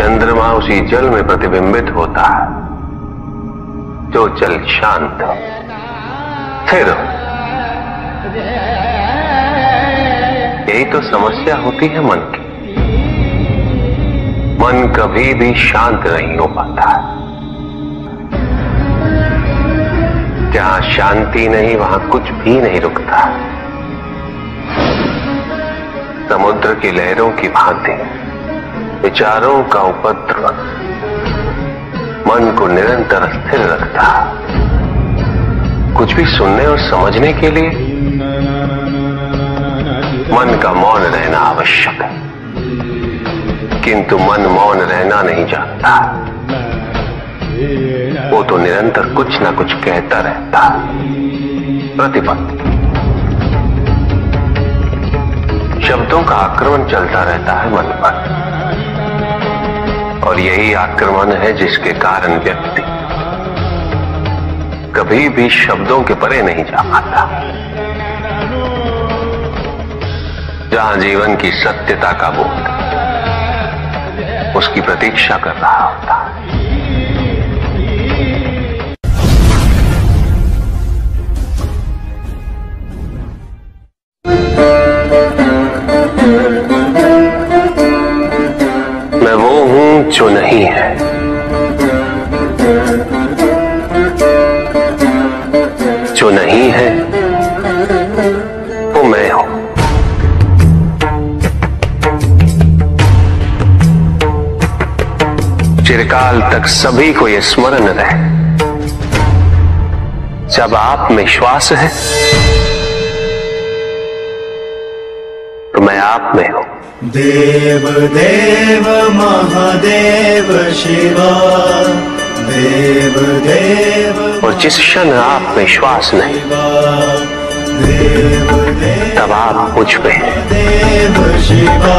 चंद्रमा उसी जल में प्रतिबिंबित होता है, जो जल शांत है। फिर यही तो समस्या होती है मन की। मन कभी भी शांत नहीं हो पाता। है जहाँ शांति नहीं, वहाँ कुछ भी नहीं रुकता। समुद्र की लहरों की भांति विचारों का उपद्रव मन को निरंतर स्थिर रखता कुछ भी सुनने और समझने के लिए मन का मौन रहना आवश्यक है। किंतु मन मौन रहना नहीं जानता वो तो निरंतर कुछ ना कुछ कहता रहता प्रतिपत्ति शब्दों का आक्रमण चलता रहता है मन पर। और यही आक्रमण है जिसके कारण व्यक्ति कभी भी शब्दों के परे नहीं जा पाता। जहाँ जीवन की सत्यता का बोध, उसकी प्रतीक्षा कर रहा होता। जो नहीं है। जो नहीं है, वो मैं हूँ। चिरकाल तक सभी को यह स्मरण रहे। जब आप में श्वास है तो मैं आप में हूँ। देव देव महादेव शिवा। देव देव और जिस क्षण आप में श्वास नहीं देव देव तब आप मुझ पे। देव शिवा।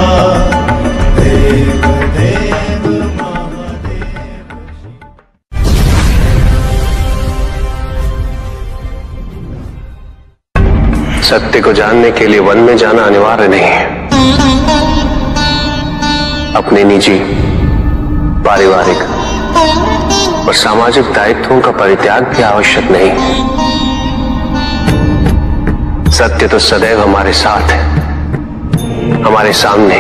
देव देव सत्य को जानने के लिए वन में जाना अनिवार्य नहीं है। अपने निजी, पारिवारिक और सामाजिक दायित्वों का परित्याग भी आवश्यक नहीं। सत्य तो सदैव हमारे साथ है, हमारे सामने।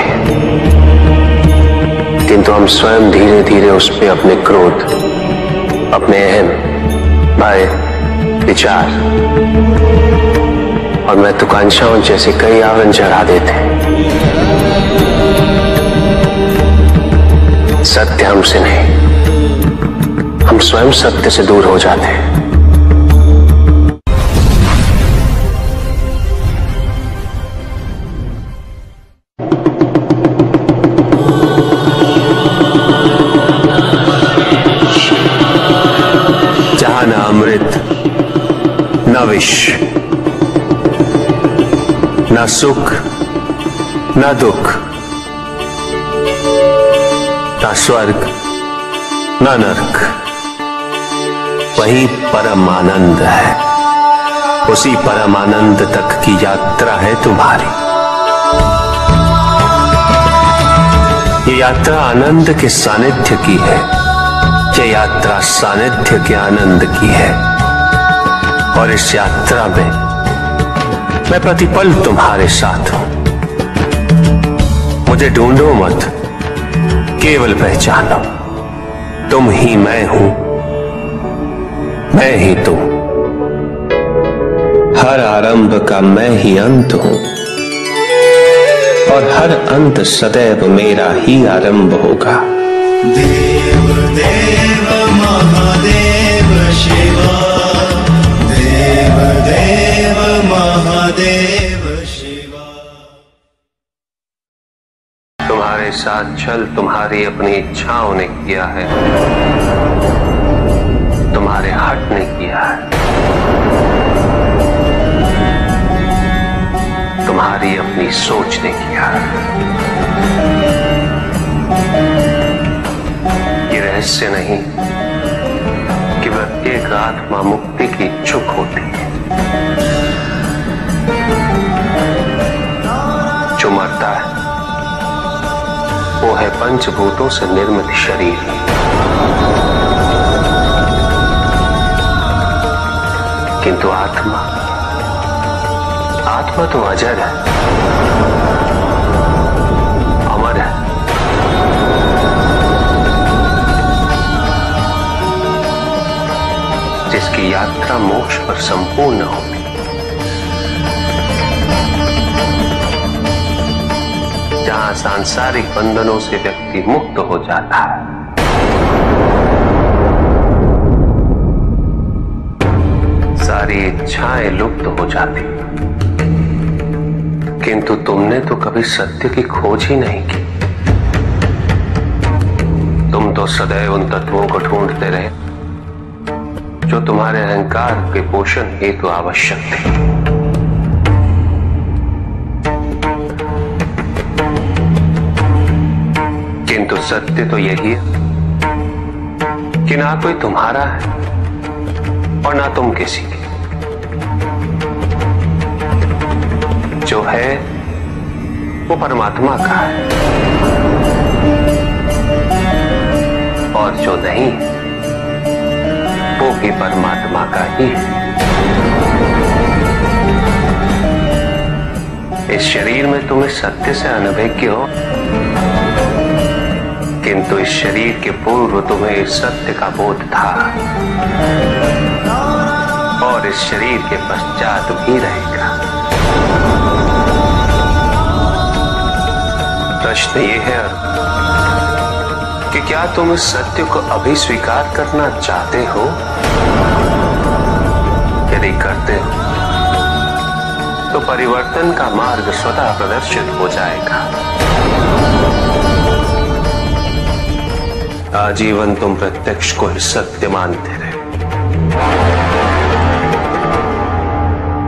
किंतु हम स्वयं धीरे धीरे उस पर अपने क्रोध, अपने अहम, भय, विचार और महत्वाकांक्षाओं जैसे कई आवरण चढ़ा देते हैं। सत्य हमसे नहीं। हम स्वयं सत्य से दूर हो जाते हैं। न अमृत, न विष, न सुख, न दुख न स्वर्ग न नरक वही परम आनंद है। उसी परम आनंद तक की यात्रा है तुम्हारी। ये यात्रा आनंद के सानिध्य की है। ये यात्रा सानिध्य के आनंद की है। और इस यात्रा में मैं प्रतिपल तुम्हारे साथ हूँ। मुझे ढूंढो मत। केवल पहचानो। तुम ही मैं हूँ। मैं ही तुम। हर आरंभ का मैं ही अंत हूँ। और हर अंत सदैव मेरा ही आरंभ होगा। देव देव महादेव शिवा देव देव महादेव शिवा। तुम्हारे साथ छल तुम्हारी अपनी इच्छाओं ने किया है। तुम्हारे हट ने किया है। तुम्हारी अपनी सोच ने किया है। ये रहस्य नहीं कि प्रत्येक आत्मा मुक्ति की इच्छुक होती है। पंचभूतों से निर्मित शरीर। किंतु आत्मा आत्मा तो अजर है, अमर है। जिसकी यात्रा मोक्ष पर संपूर्ण होगी। जहाँ सांसारिक बंधनों से व्यक्ति मुक्त हो जाता है। सारी इच्छाएँ लुप्त हो जाती। किंतु तुमने तो कभी सत्य की खोज ही नहीं की। तुम तो सदैव उन तत्वों को ढूंढते रहे, जो तुम्हारे अहंकार के पोषण हेतु आवश्यक थे। किंतु सत्य तो यही है कि ना कोई तुम्हारा है और ना तुम किसी के। जो है, वो परमात्मा का है। और जो नहीं, वो भी परमात्मा का ही है। इस शरीर में तुम इस सत्य से अनभिज्ञ हो किंतु इस शरीर के पूर्व तुम्हें सत्य का बोध था। और इस शरीर के पश्चात भी रहेगा। प्रश्न ये है कि क्या तुम इस सत्य को अभी स्वीकार करना चाहते हो? यदि करते हो तो परिवर्तन का मार्ग स्वतः प्रदर्शित हो जाएगा। आजीवन तुम प्रत्यक्ष को ही सत्य मानते रहे।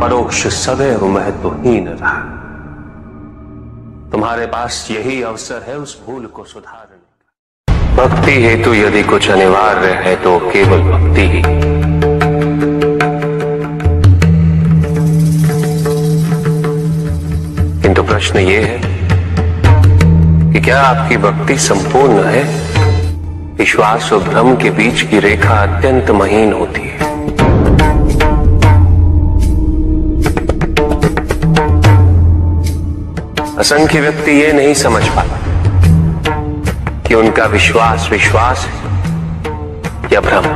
परोक्ष सदैव महत्वहीन रहा। तुम्हारे पास यही अवसर है उस भूल को सुधारने का। भक्ति हेतु यदि कुछ अनिवार्य है तो केवल भक्ति ही। किंतु प्रश्न ये है कि क्या आपकी भक्ति संपूर्ण है? विश्वास और भ्रम के बीच की रेखा अत्यंत महीन होती है। असंख्य व्यक्ति ये नहीं समझ पाता कि उनका विश्वास विश्वास है या भ्रम।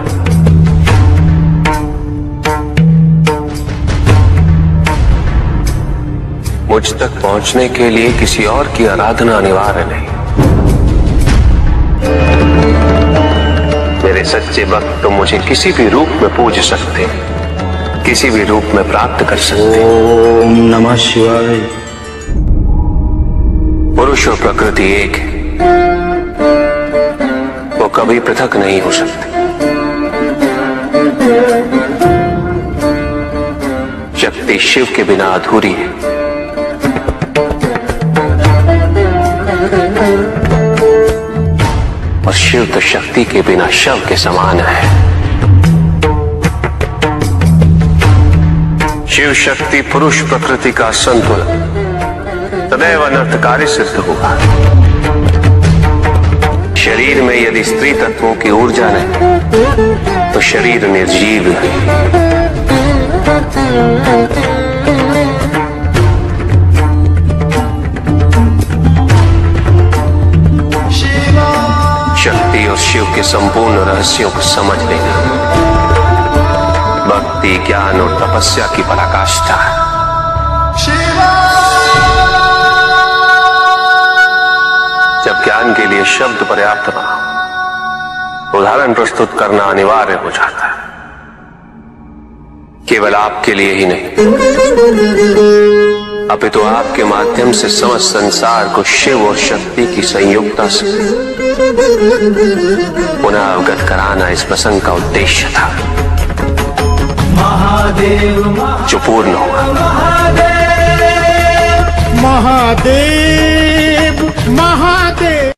मुझ तक पहुँचने के लिए किसी और की आराधना अनिवार्य नहीं। मेरे सच्चे भक्त तो मुझे किसी भी रूप में पूज सकते हैं। किसी भी रूप में प्राप्त कर सकते ओम नमः शिवाय। पुरुष और प्रकृति एक है। वो कभी पृथक नहीं हो सकते। शक्ति शिव के बिना अधूरी है। और शिव तो शक्ति के बिना शव के समान है। शिव शक्ति पुरुष प्रकृति का संतुलन। सदैव अनर्थकारी सिद्ध होगा। शरीर में यदि स्त्री तत्वों की ऊर्जा नहीं तो शरीर निर्जीव है। के संपूर्ण रहस्यों को समझ लेना। भक्ति, ज्ञान और तपस्या की पराकाष्ठा। जब ज्ञान के लिए शब्द पर्याप्त बना उदाहरण प्रस्तुत करना अनिवार्य हो जाता है। केवल आपके लिए ही नहीं। अपितु तो आपके माध्यम से समस्त संसार को शिव और शक्ति की संयुक्ता से पुनः अवगत कराना इस प्रसंग का उद्देश्य था। महादेव जो पूर्ण हुआ महादेव महादेव।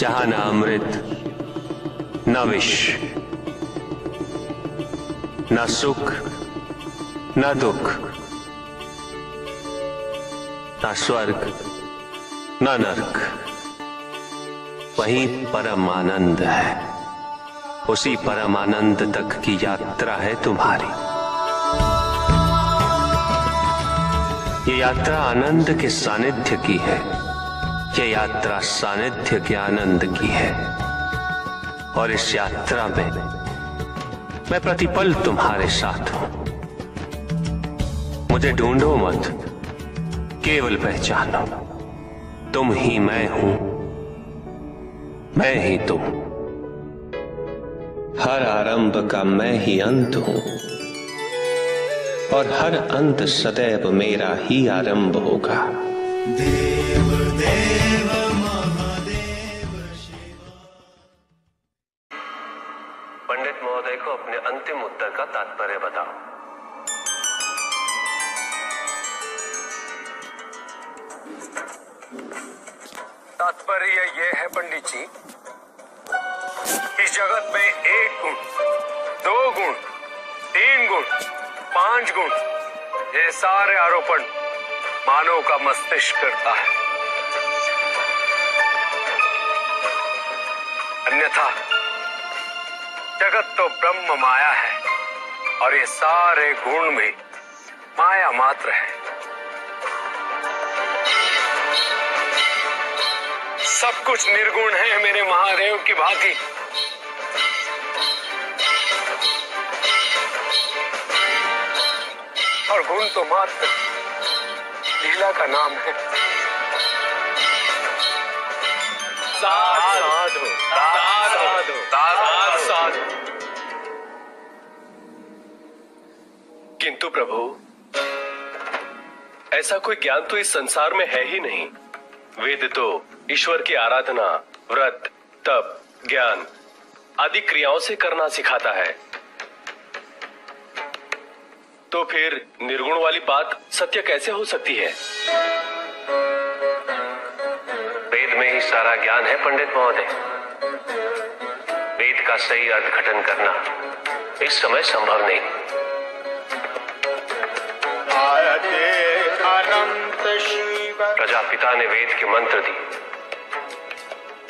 जहाँ न अमृत न विष न सुख न दुख ना स्वर्ग न नरक वही परम आनंद है। उसी परम आनंद तक की यात्रा है तुम्हारी। ये यात्रा आनंद के सानिध्य की है। ये यात्रा सानिध्य के आनंद की है। और इस यात्रा में मैं प्रतिपल तुम्हारे साथ हूँ। मुझे ढूंढो मत, केवल पहचानो। तुम ही मैं हूँ, मैं ही तुम। हर आरंभ का मैं ही अंत हूँ, और हर अंत सदैव मेरा ही आरंभ होगा। देव देव। तात्पर्य यह है पंडित जी इस जगत में एक गुण, दो गुण, तीन गुण, पाँच गुण, ये सारे आरोपण मानव का मस्तिष्क करता है। अन्यथा, जगत तो ब्रह्म माया है, और ये सारे गुण भी माया मात्र है। सब कुछ निर्गुण है मेरे महादेव की भांति। और गुण तो मात्र लीला का नाम है। साधु साधु साधु साधु किंतु प्रभु ऐसा कोई ज्ञान तो इस संसार में है ही नहीं। वेद तो ईश्वर की आराधना व्रत तप ज्ञान आदि क्रियाओं से करना सिखाता है। तो फिर निर्गुण वाली बात सत्य कैसे हो सकती है? वेद में ही सारा ज्ञान है पंडित महोदय। वेद का सही अर्थघटन करना इस समय संभव नहीं। प्रजापिता ने वेद के मंत्र दिए।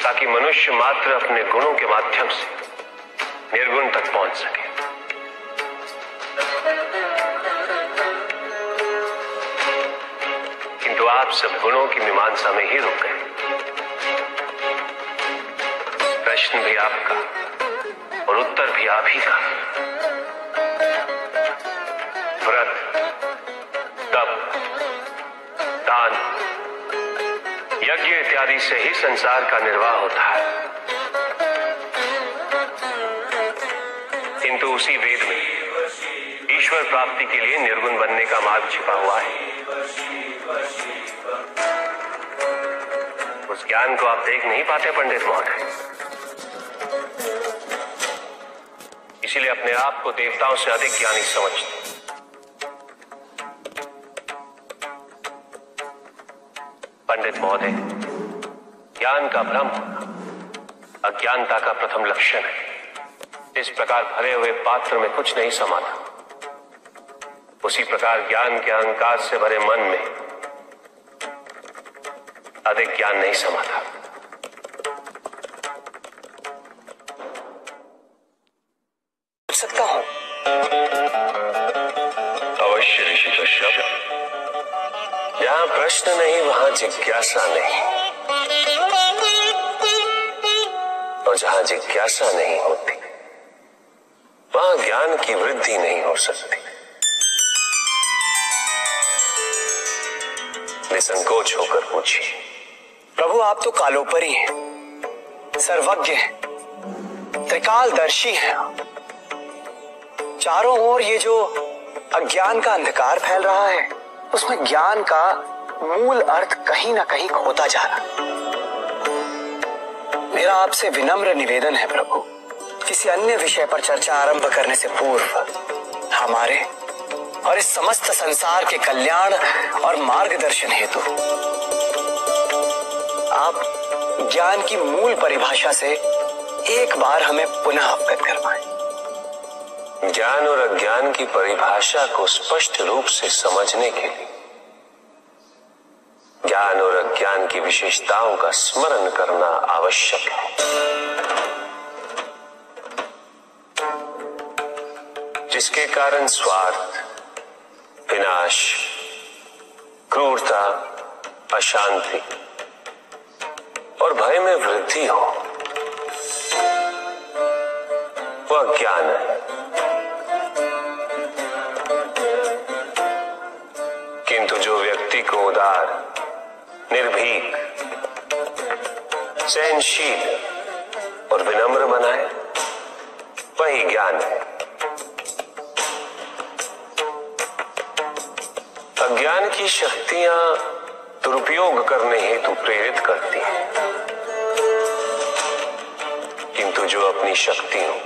ताकि मनुष्य मात्र अपने गुणों के माध्यम से निर्गुण तक पहुँच सके। किंतु आप सब गुणों की मीमांसा में ही रुक गए। प्रश्न भी आपका और उत्तर भी आप ही का। व्रत इत्यादि से ही संसार का निर्वाह होता है। किंतु उसी वेद में ईश्वर प्राप्ति के लिए निर्गुण बनने का मार्ग छिपा हुआ है। उस ज्ञान को आप देख नहीं पाते, पंडित महोदय। इसीलिए अपने आप को देवताओं से अधिक ज्ञानी समझते पंडित महोदय ज्ञान का भ्रम अज्ञानता का प्रथम लक्षण है। इस प्रकार भरे हुए पात्र में कुछ नहीं समाता उसी प्रकार ज्ञान के अहंकार से भरे मन में अधिक ज्ञान नहीं समाता सकता हूँ। अवश्य ऋषि कश्यप। जहाँ प्रश्न नहीं वहाँ जिज्ञासा नहीं। जहाँ जिज्ञासा नहीं होती, वहाँ ज्ञान की वृद्धि नहीं हो सकती। निसंकोच होकर पूछिए, प्रभु, आप तो कालोपरी हैं, सर्वज्ञ हैं, त्रिकालदर्शी हैं चारों ओर ये जो अज्ञान का अंधकार फैल रहा है, उसमें ज्ञान का मूल अर्थ कहीं ना कहीं खोता जा रहा मेरा आपसे विनम्र निवेदन है प्रभु। किसी अन्य विषय पर चर्चा आरंभ करने से पूर्व, हमारे और इस समस्त संसार के कल्याण और मार्गदर्शन हेतु, आप ज्ञान की मूल परिभाषा से एक बार हमें पुनः अवगत करवाएँ। ज्ञान और अज्ञान की परिभाषा को स्पष्ट रूप से समझने के लिए ज्ञान और अज्ञान की विशेषताओं का स्मरण करना आवश्यक है। जिसके कारण स्वार्थ, विनाश, क्रूरता, अशांति और भय में वृद्धि हो, वह ज्ञान है। किंतु जो व्यक्ति को उदार निर्भीक सहनशील और विनम्र बनाए वही ज्ञान है। अज्ञान की शक्तियाँ दुरुपयोग करने हेतु प्रेरित करती हैं। किंतु जो अपनी शक्तियों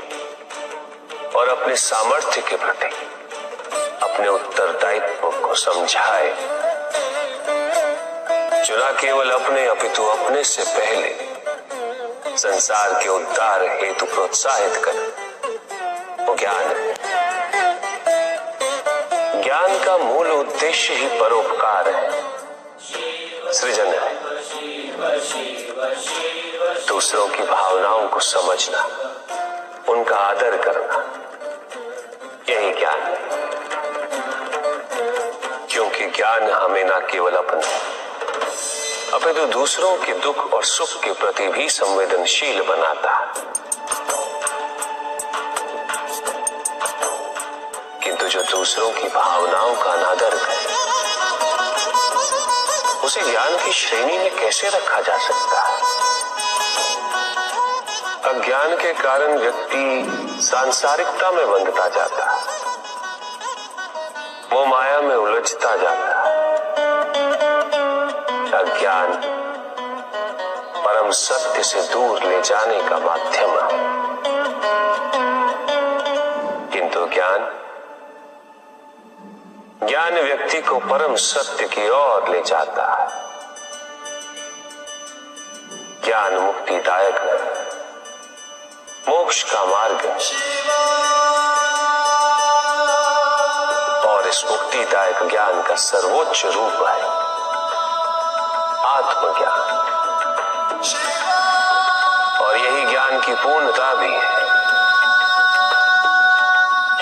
और अपने सामर्थ्य के प्रति अपने उत्तरदायित्व को समझाए जो केवल अपने, अपितु अपने से पहले संसार के उद्धार हेतु प्रोत्साहित कर। वो ज्ञान है। ज्ञान का मूल उद्देश्य ही परोपकार है। सृजन है। दूसरों की भावनाओं को समझना, उनका आदर करना, यही ज्ञान है। क्योंकि ज्ञान हमें न केवल अपने अपितु तो दूसरों के दुख और सुख के प्रति भी संवेदनशील बनाता। किंतु जो दूसरों की भावनाओं का अनादर करे, उसे ज्ञान की श्रेणी में कैसे रखा जा सकता है? अज्ञान के कारण व्यक्ति सांसारिकता में बंधता जाता है। वो माया में उलझता जाता है। परम सत्य से दूर ले जाने का माध्यम है। किंतु ज्ञान ज्ञान व्यक्ति को परम सत्य की ओर ले जाता है। ज्ञान मुक्तिदायक है। मोक्ष का मार्ग और इस मुक्तिदायक ज्ञान का सर्वोच्च रूप है। आत्मज्ञान। और यही ज्ञान की पूर्णता भी है।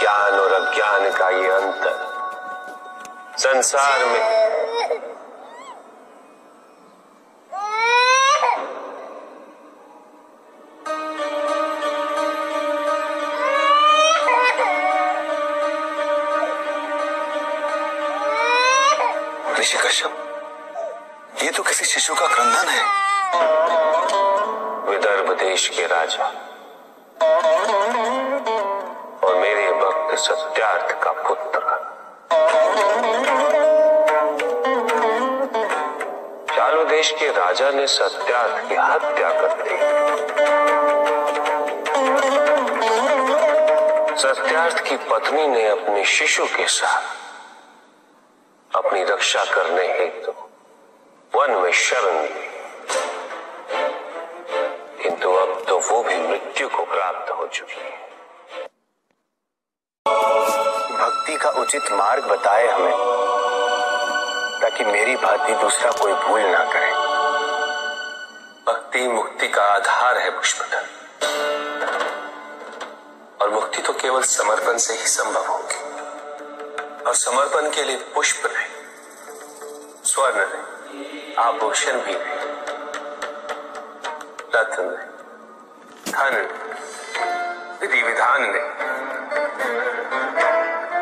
ज्ञान और अज्ञान का ये अंतर संसार में सत्यार्थ की हत्या कर दी। सत्यार्थ की पत्नी ने अपने शिशु के साथ अपनी रक्षा करने हेतु वन में शरण ली। किंतु अब तो वो भी मृत्यु को प्राप्त हो चुकी है। भक्ति का उचित मार्ग बताए हमें, ताकि मेरी भांति दूसरा कोई भूल ना करे। भक्ति मुक्ति का आधार है पुष्पदल। और मुक्ति तो केवल समर्पण से ही संभव होगी। और समर्पण के लिए पुष्प नहीं, स्वर्ण नहीं, आभूषण भी नहीं, रत्न नहीं, धन विधि विधान नहीं।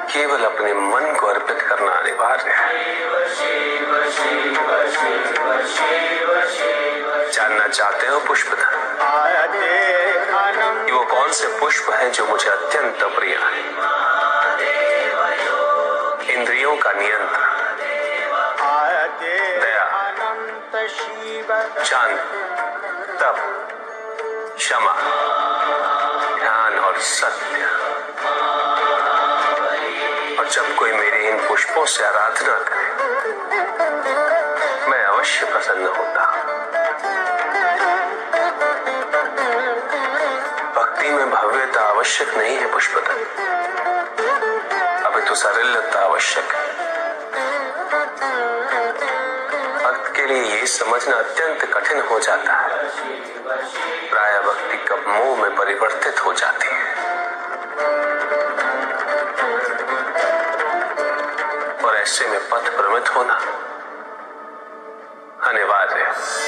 केवल अपने मन को अर्पित करना अनिवार्य है। जानना चाहते हो पुष्प धन कि वो कौन से पुष्प हैं जो मुझे अत्यंत प्रिय है? इंद्रियों का नियंत्रण। दया। चाँद तप। क्षमा। ध्यान और सत्य। और जब कोई मेरे इन पुष्पों से आराधना करे, मैं अवश्य प्रसन्न होता भक्ति में भव्यता आवश्यक नहीं है पुष्पदल अभी तो सरलता आवश्यक है। भक्त के लिए ये समझना अत्यंत कठिन हो जाता है। प्राय भक्ति कब मोह में परिवर्तित हो जाती है। और ऐसे में पथ भ्रमित होना अनिवार्य है।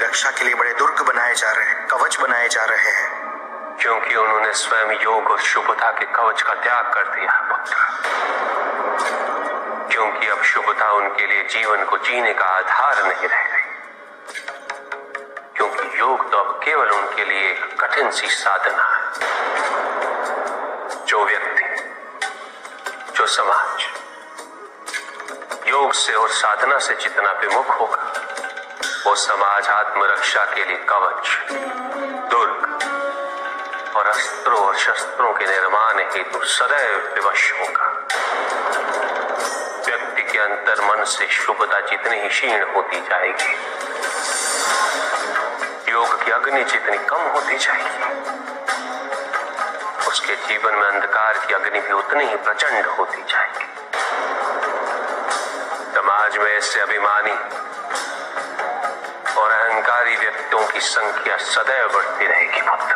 रक्षा के लिए बड़े दुर्ग बनाए जा रहे हैं, कवच बनाए जा रहे हैं। क्योंकि उन्होंने स्वयं योग और शुभता के कवच का त्याग कर दिया है, पुत्र। क्योंकि अब शुभता उनके लिए जीवन को जीने का आधार नहीं रह गई क्योंकि योग तो अब केवल उनके लिए कठिन सी साधना है। जो व्यक्ति, जो समाज, योग से और साधना से जितना विमुख होगा वो समाज आत्मरक्षा के लिए कवच, दुर्ग और अस्त्रों और शस्त्रों के निर्माण हेतु सदैव विवश होगा। व्यक्ति के अंतर मन से शुभता जितनी ही क्षीण होती जाएगी, योग की अग्नि जितनी कम होती जाएगी, उसके जीवन में अंधकार की अग्नि भी उतनी ही प्रचंड होती जाएगी। समाज में ऐसे अभिमानी व्यक्तियों की संख्या सदैव बढ़ती रहेगी पुत्र।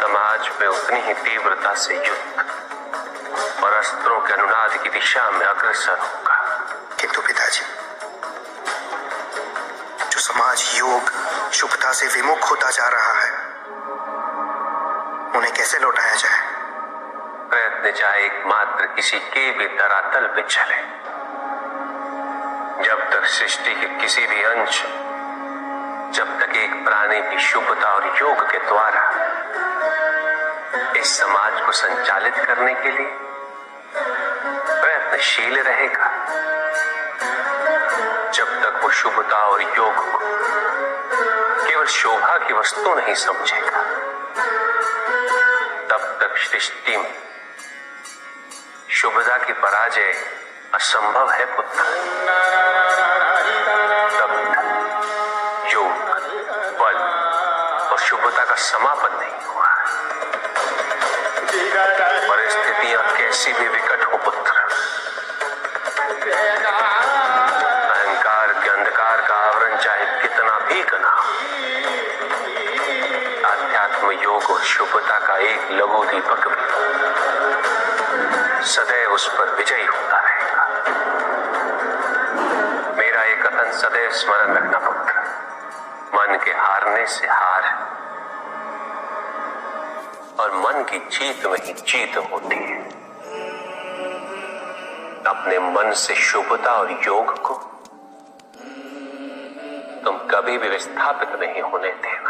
समाज में उतनी ही तीव्रता से युद्ध और अस्त्रों के अनुनाद की दिशा में अग्रसर होगा किंतु पिताजी जो समाज योग शुभता से विमुख होता जा रहा है उन्हें कैसे लौटाया जाए? प्रयत्न चाहे एकमात्र किसी के भी धरातल पे चले। जब तक सृष्टि के किसी भी अंश जब तक एक प्राणी की शुभता और योग के द्वारा इस समाज को संचालित करने के लिए प्रयत्नशील रहेगा, जब तक वो शुभता और योग को केवल शोभा की वस्तु नहीं समझेगा, तब तक सृष्टि में शुभता की पराजय असंभव है, पुत्र। तब शुभता का समापन नहीं हुआ। है परिस्थितियाँ कैसी भी विकट हो, पुत्र। अहंकार के अंधकार का आवरण चाहे कितना भी घना आध्यात्म योग और शुभता का एक लघु दीपक भी सदैव उस पर विजयी होता रहेगा। मेरा ये कथन सदैव स्मरण रखना, पुत्र। मन के हारने से हार की जीत वही जीत होती है। अपने मन से शुभता और योग को तुम कभी भी विस्थापित नहीं होने देना।